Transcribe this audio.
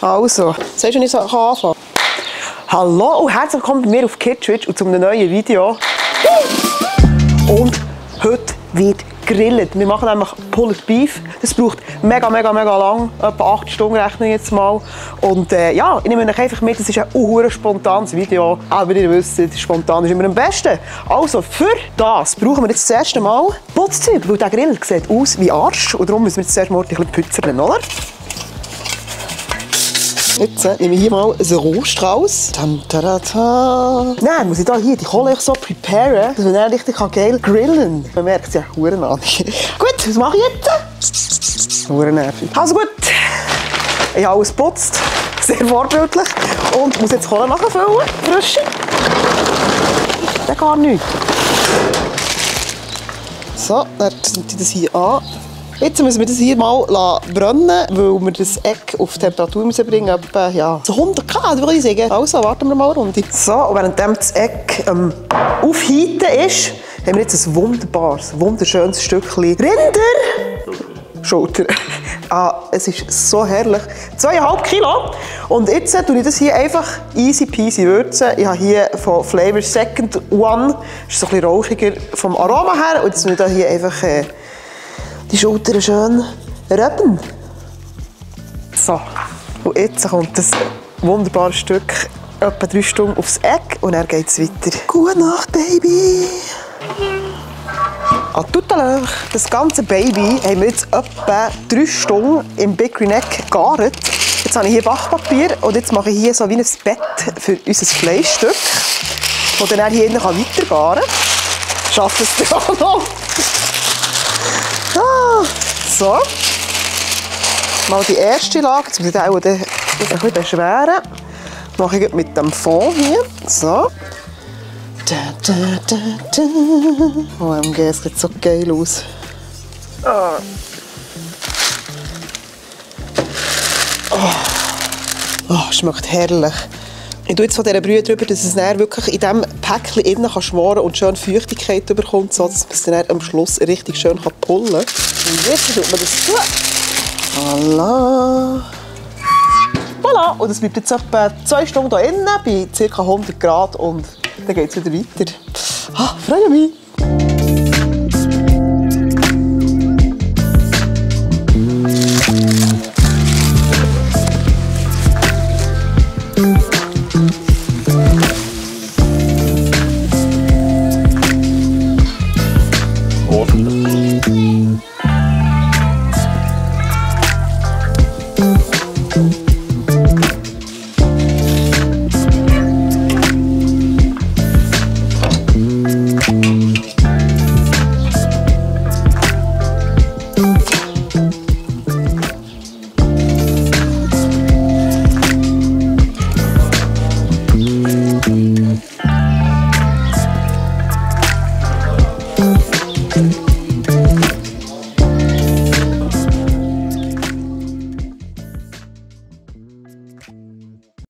Also, sagst du, ich soll anfangen? Hallo und herzlich willkommen bei mir auf Kitschwitch und zu einem neuen Video. Und heute wird grillt. Wir machen nämlich Pulled Beef. Das braucht mega, mega, mega lang. Etwa 8 Stunden rechne ich jetzt mal. Und äh, ja, ich nehme euch einfach mit, das ist ein unhuren spontanes Video. Aber ihr wisst, spontan ist immer am besten. Also, für das brauchen wir jetzt das erste Mal Putzzeug, weil der Grill sieht aus wie Arsch. Und darum müssen wir jetzt zuerst mal ein bisschen putzern, oder? Jetzt nehme ich hier mal einen Rohstrauß. Dann, ta Nein, muss ich da hier die Kohle so preparen, dass man dann richtig geil grillen kann. Man merkt es ja, Huren an. gut, was mache ich jetzt? Huren nervig. Also gut, ich habe alles geputzt. Sehr vorbildlich. Und muss jetzt Kohle nachfüllen. Frische. Das gar nicht. So, dann zünde ich das hier an. Jetzt müssen wir das hier mal brennen, weil wir das Eck auf Temperatur müssen bringen etwa ja, so 100 Grad, würde ich sagen. Also, warten wir mal eine Runde. So, und während das Eck ähm, aufheiten ist, haben wir jetzt ein wunderbares, wunderschönes Stückchen Rinder. Schulter. ah, es ist so herrlich. 2,5 Kilo. Und jetzt äh, tue ich das hier einfach easy peasy würzen. Ich habe hier von Flavor Second One. Das ist so ein bisschen rauchiger vom Aroma her. Und jetzt tue ich hier einfach... Äh, die Schultern schön reben. So, und jetzt kommt das wunderbare Stück etwa drei Stunden aufs Eck und dann geht es weiter. Gute Nacht, Baby! Das ganze Baby haben wir jetzt etwa drei Stunden im Big Green Egg gegart. Jetzt habe ich hier Backpapier und jetzt mache ich hier so wie ein Bett für unser Fleischstück, das dann hier weitergaren kann. Schafft es dann auch noch. Ah, so. Mal die erste Lage. Jetzt muss ich auch ein bisschen beschweren. Das mache ich mit dem Fond hier. So. Da, da, da, da. OMG, es sieht so geil aus. Ah. Oh. oh, schmeckt herrlich. Ich tue jetzt von dieser Brühe drüber, dass es dann wirklich in diesem Päckchen innen kann schmoren und schön Feuchtigkeit bekommt, so dass man es dann am Schluss richtig schön pullen kann. Und jetzt tut man das zu. Voilà. Voilà. Und es bleibt jetzt etwa zwei Stunden hier innen bei ca. 100 Grad und dann geht es wieder weiter. Ah, freue mich.